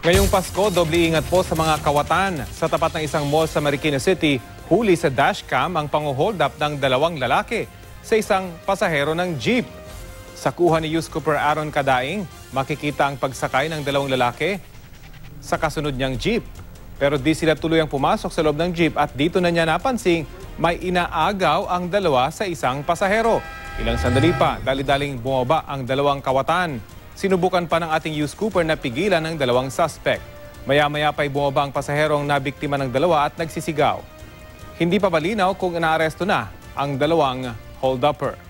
Ngayong Pasko, doble ingat po sa mga kawatan. Sa tapat ng isang mall sa Marikina City, huli sa dashcam ang panguhold up ng dalawang lalaki sa isang pasahero ng jeep. Sa kuha ni Yus Cooper Aaron Kadaing, makikita ang pagsakay ng dalawang lalaki sa kasunod niyang jeep. Pero di sila tuluyang pumasok sa loob ng jeep at dito na niya napansing may inaagaw ang dalawa sa isang pasahero. Ilang sandali pa, dali-daling bumaba ang dalawang kawatan. Sinubukan pa ng ating Yus Cooper na pigilan ng dalawang suspect. Maya-maya pa'y bumaba ang pasaherong nabiktima ng dalawa at nagsisigaw. Hindi pa malinaw kung inaaresto na ang dalawang hold-upper.